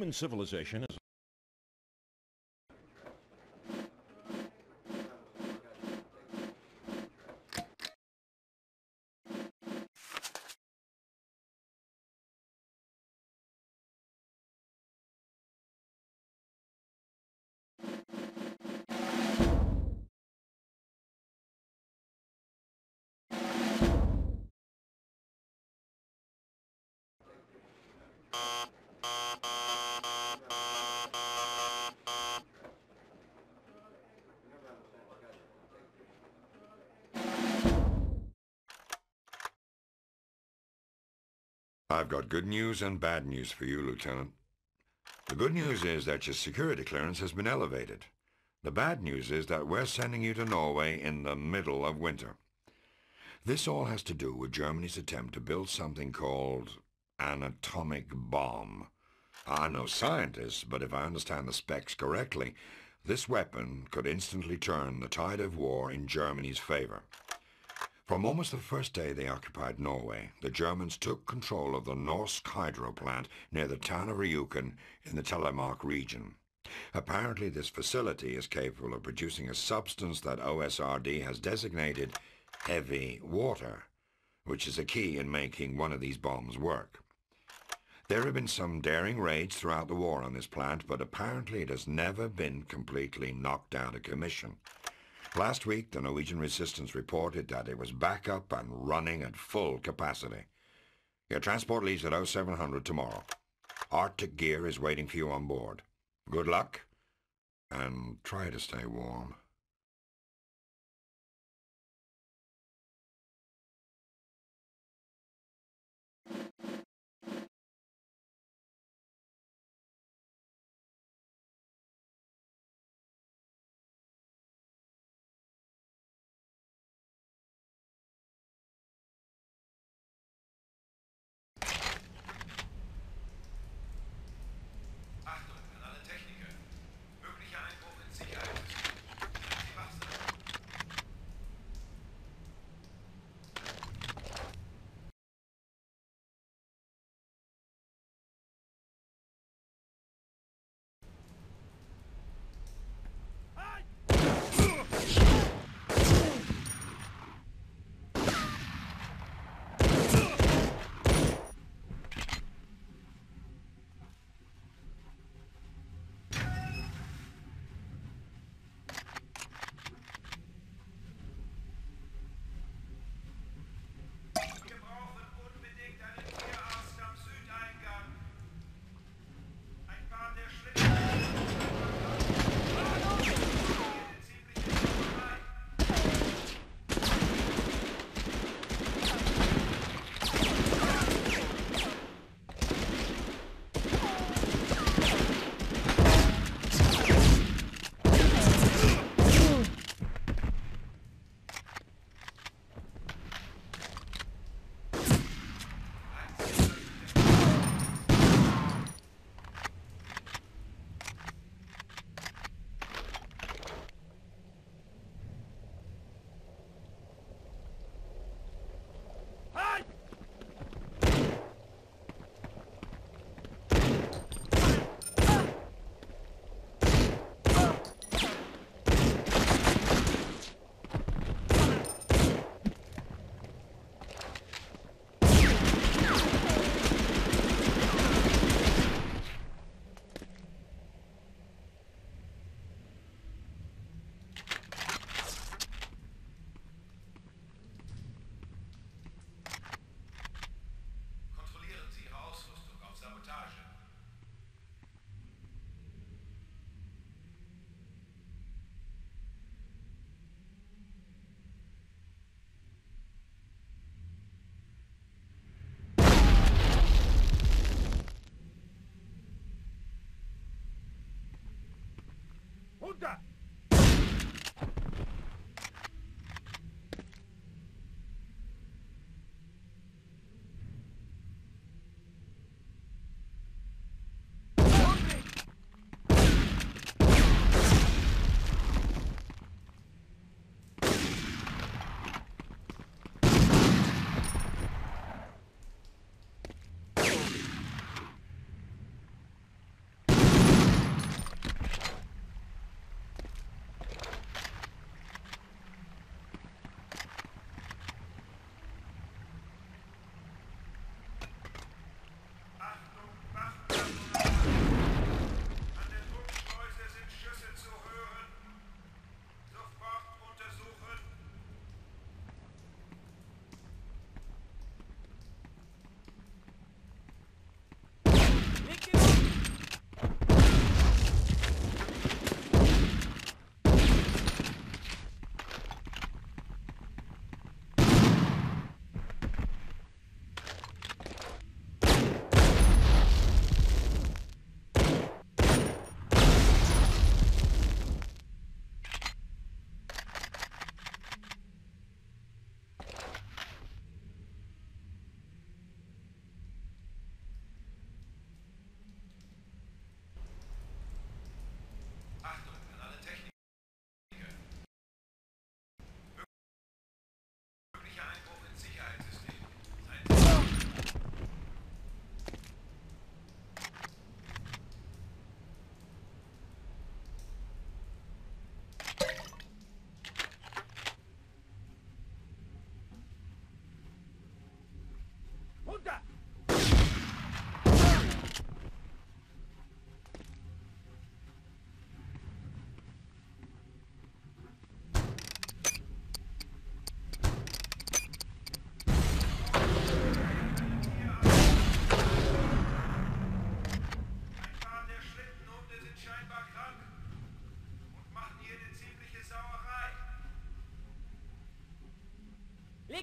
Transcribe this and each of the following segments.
Human civilization is I've got good news and bad news for you, Lieutenant. The good news is that your security clearance has been elevated. The bad news is that we're sending you to Norway in the middle of winter. This all has to do with Germany's attempt to build something called an atomic bomb. I'm no scientist, but if I understand the specs correctly, this weapon could instantly turn the tide of war in Germany's favor. From almost the first day they occupied Norway, the Germans took control of the Norsk hydro plant near the town of Rjukan in the Telemark region. Apparently this facility is capable of producing a substance that OSRD has designated heavy water, which is a key in making one of these bombs work. There have been some daring raids throughout the war on this plant, but apparently it has never been completely knocked out of commission. Last week, the Norwegian resistance reported that it was back up and running at full capacity. Your transport leaves at 0700 tomorrow. Arctic gear is waiting for you on board. Good luck, and try to stay warm. Stop!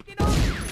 Taking off.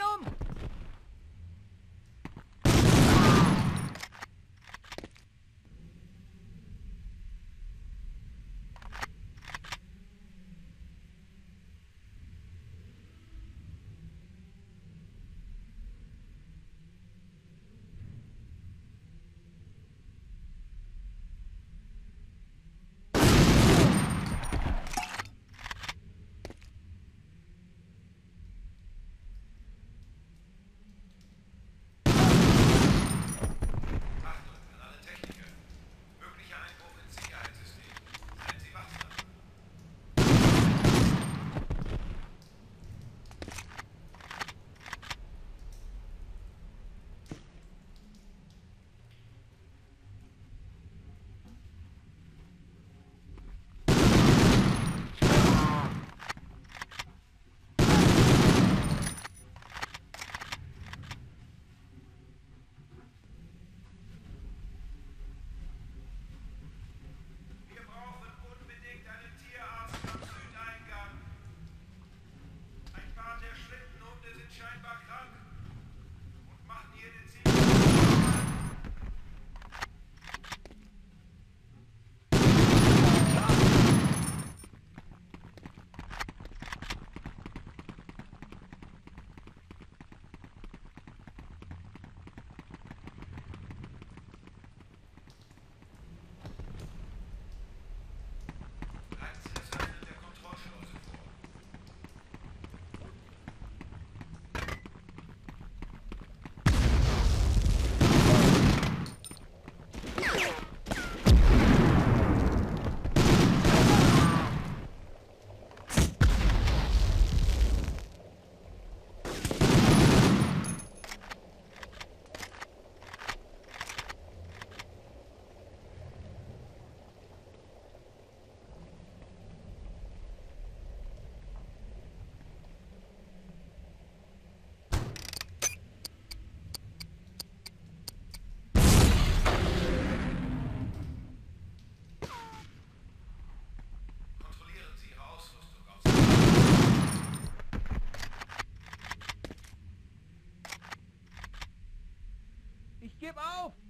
Leg Que bom!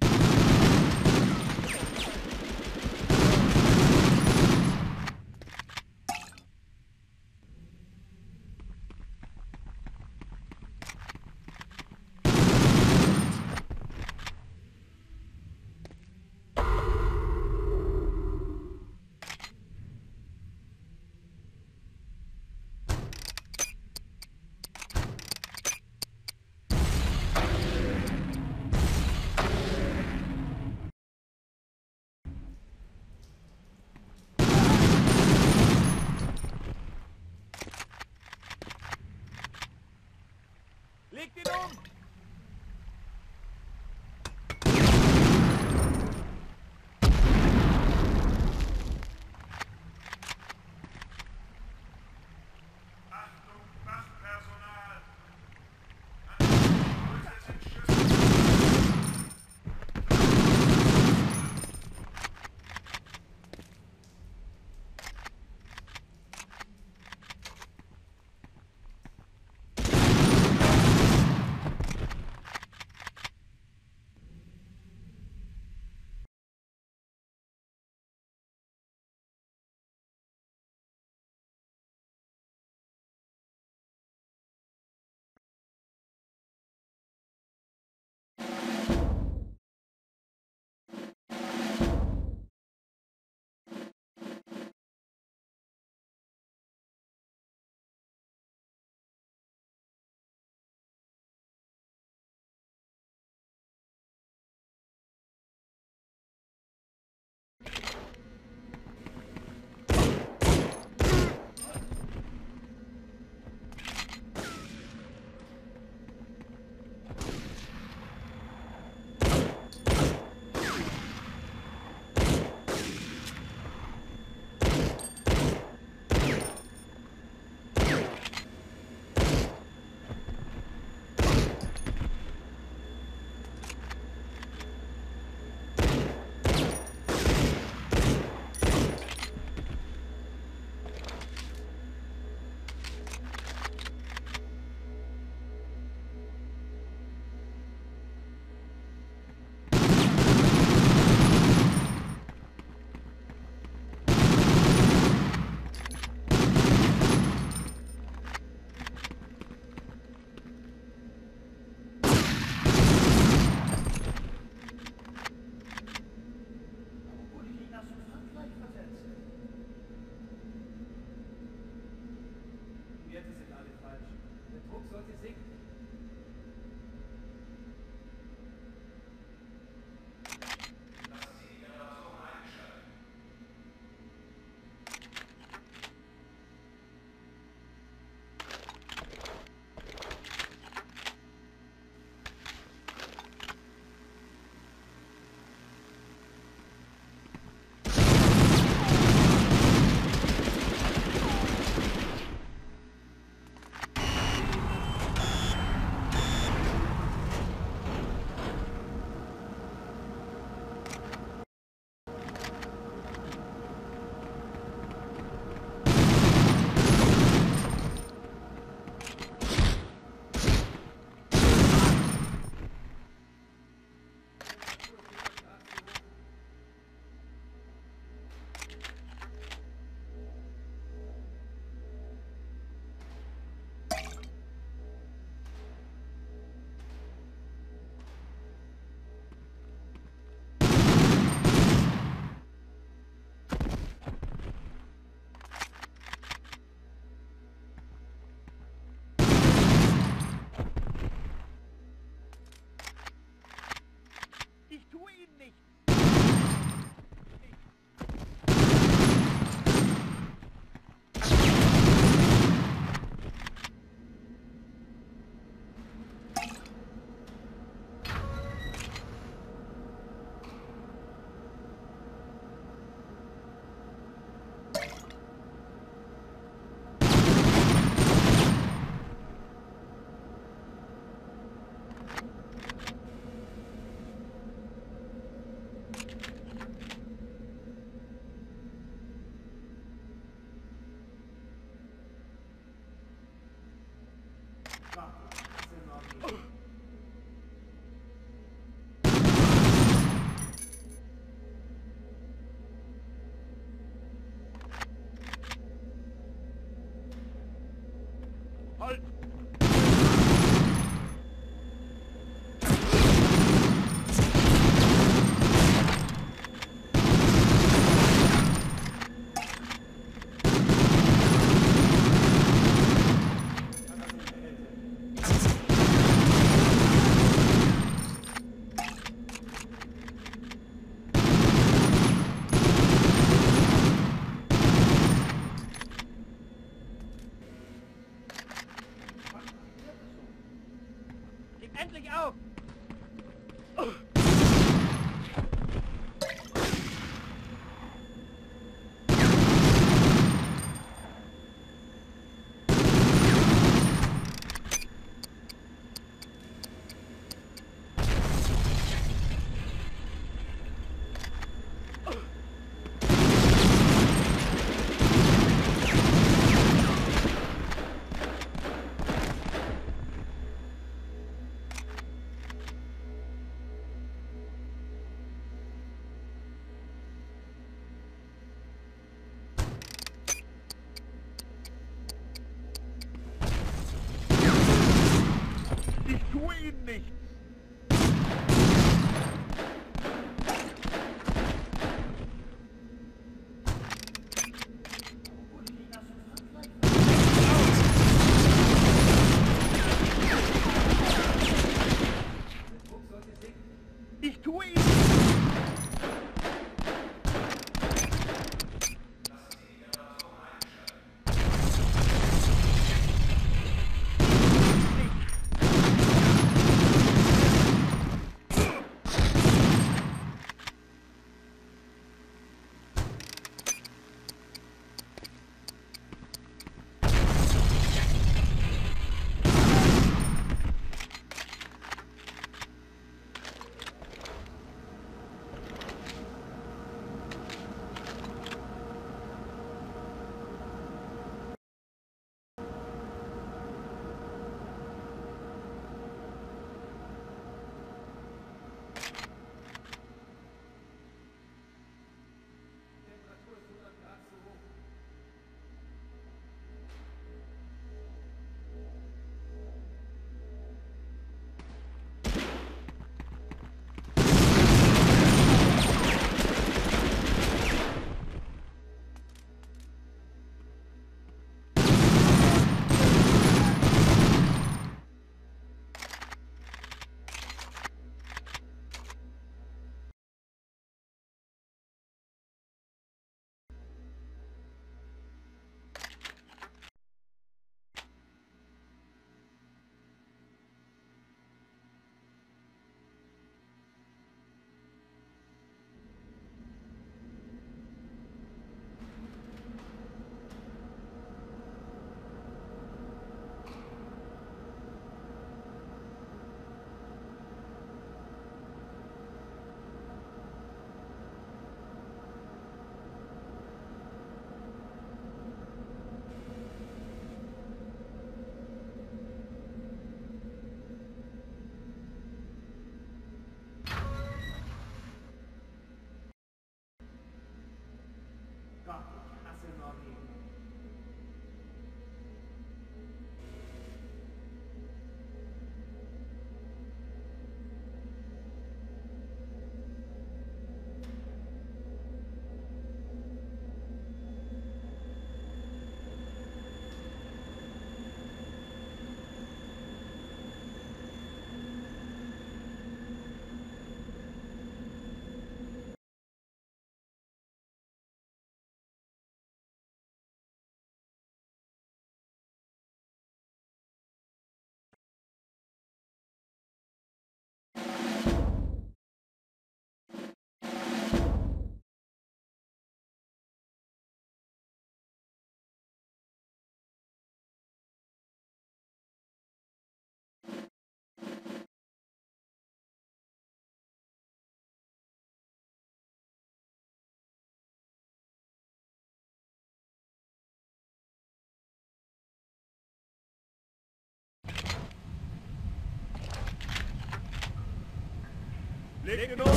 Hey, baby, go!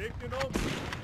Eine Bewegung! Leg um!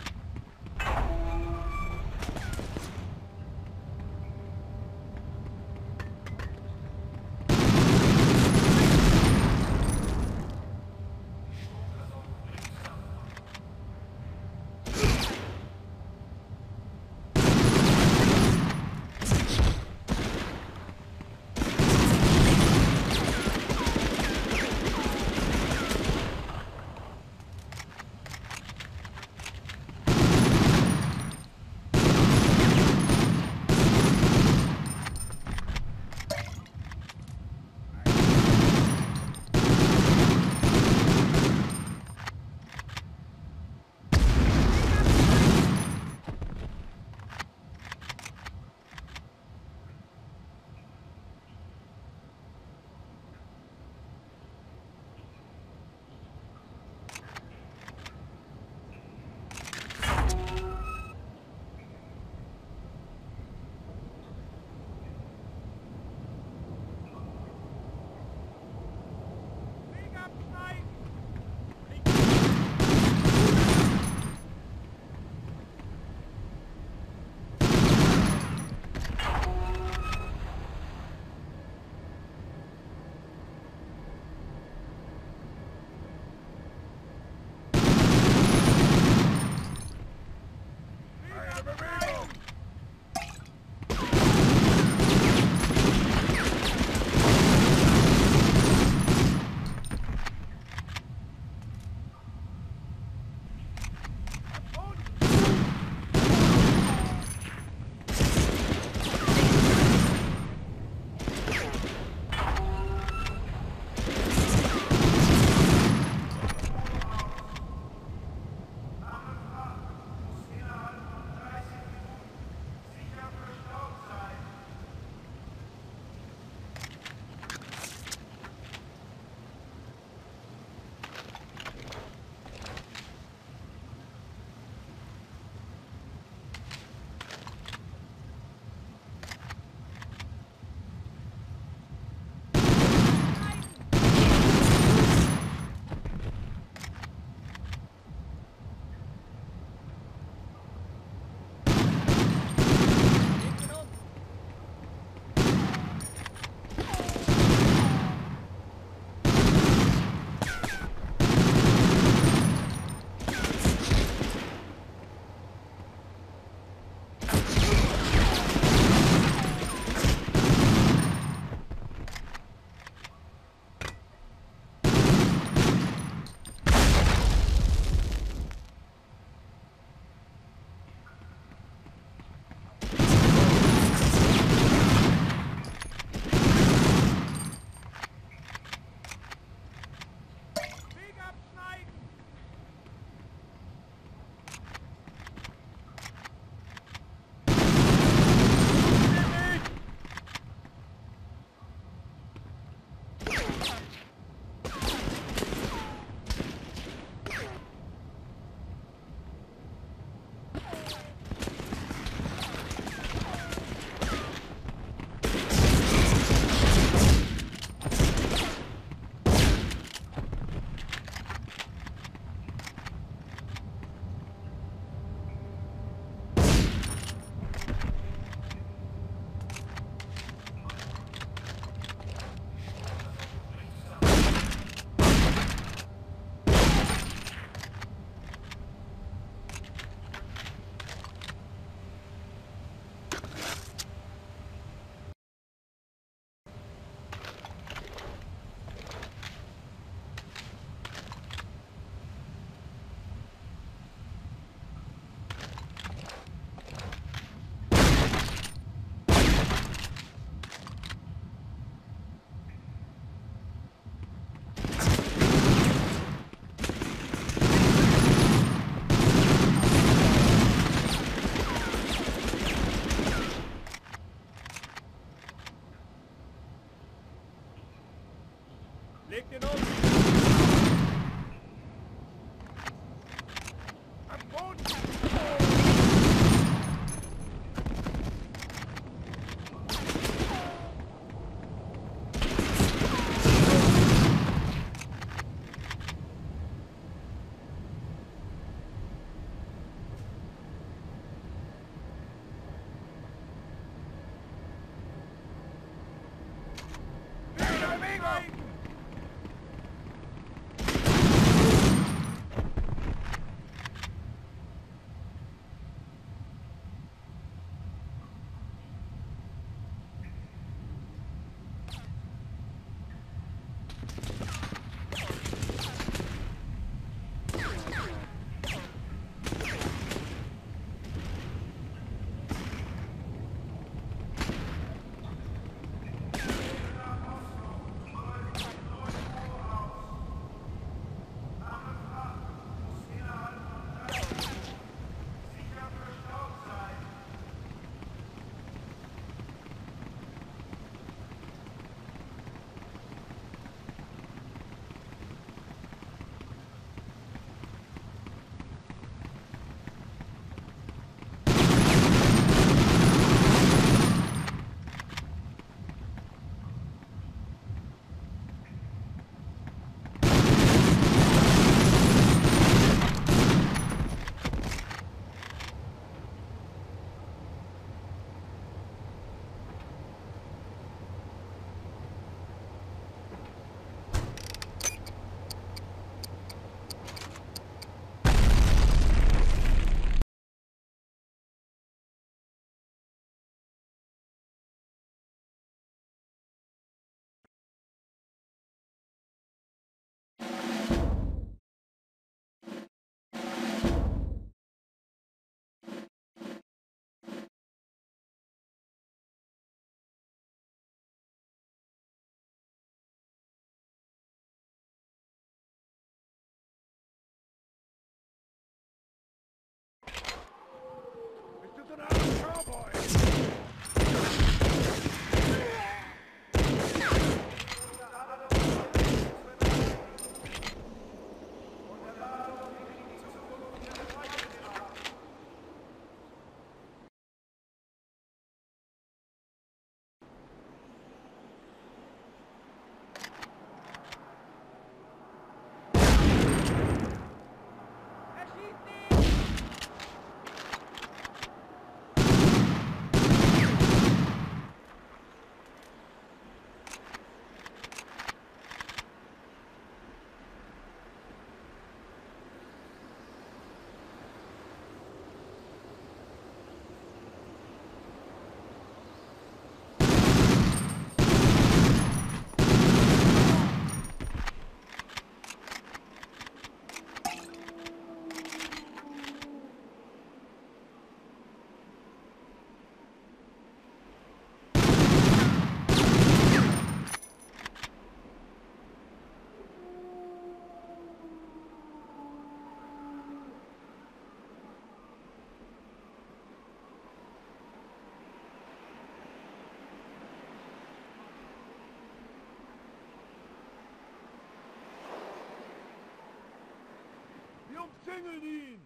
Umzingeln ihn!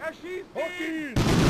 Erschießt ihn!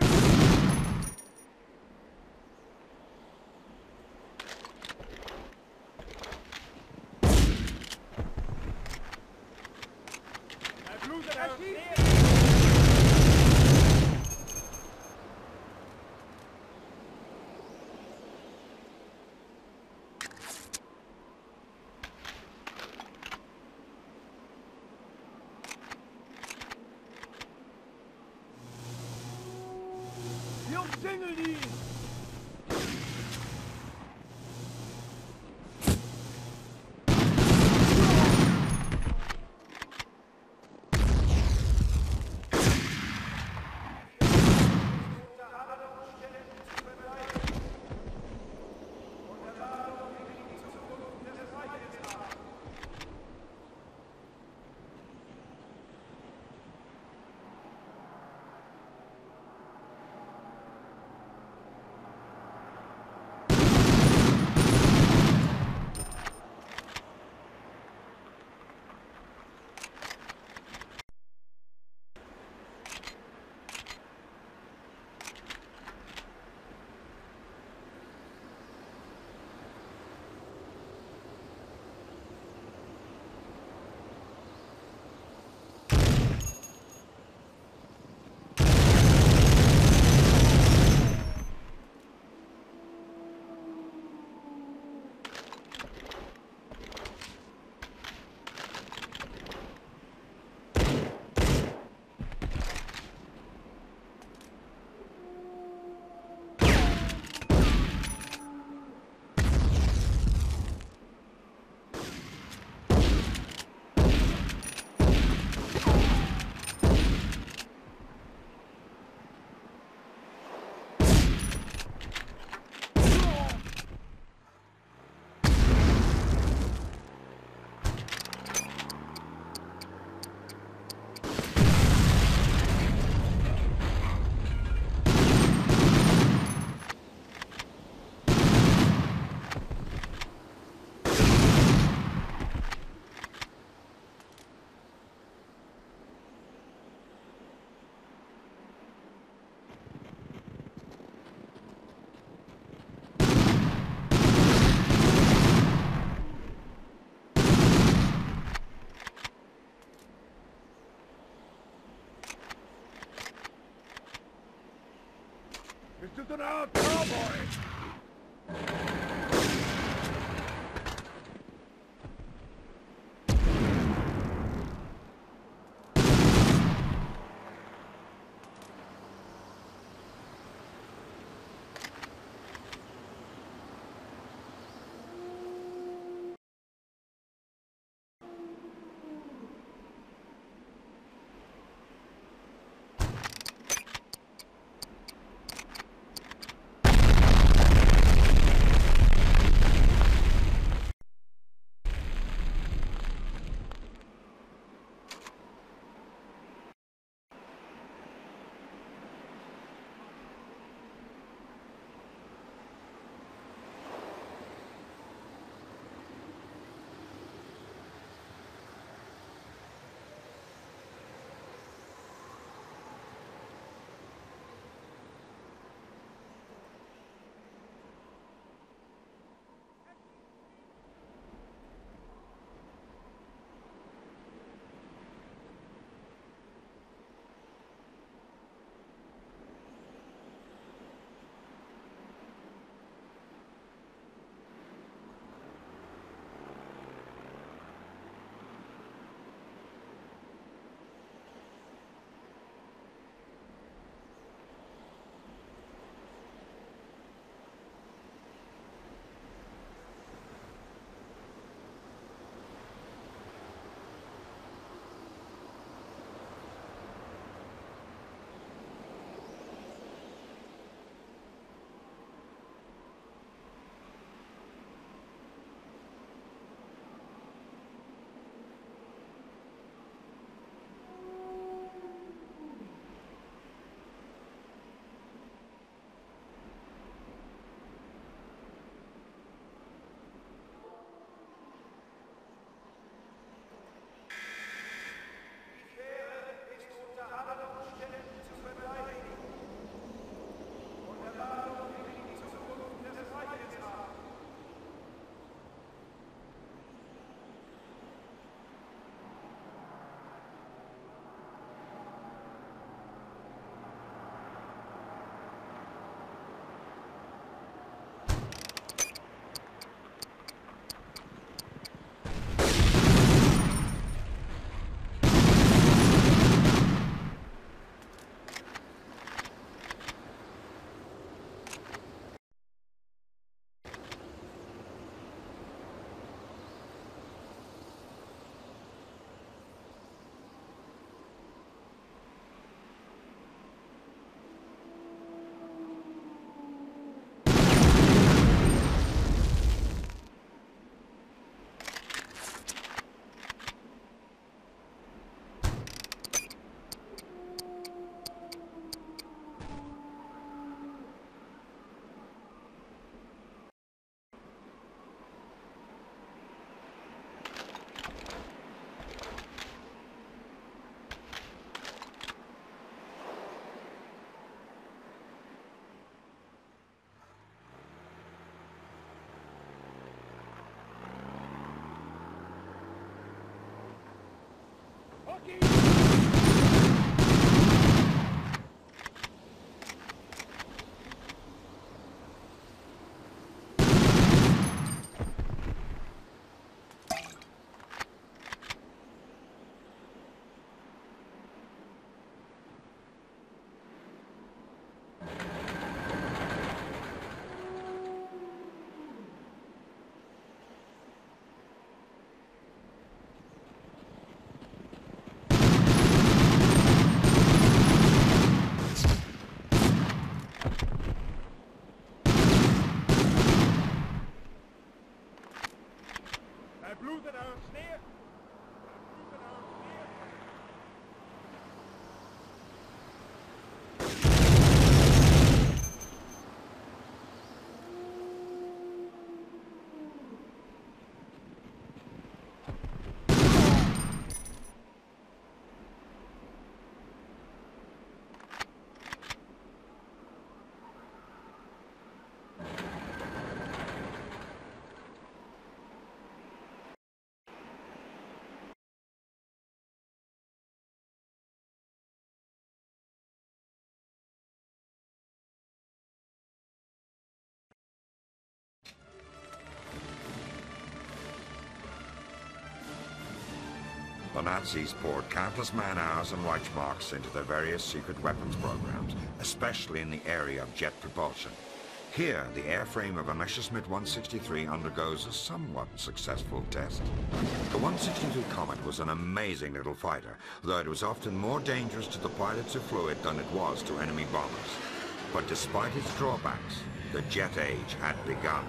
Die Jungs, Single, die! without trouble. Nazis poured countless man-hours and Reichsmarks into their various secret weapons programs, especially in the area of jet propulsion. Here, the airframe of a Messerschmitt 163 undergoes a somewhat successful test. The 163 Comet was an amazing little fighter, though it was often more dangerous to the pilots who flew it than it was to enemy bombers. But despite its drawbacks, the jet age had begun.